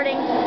recording.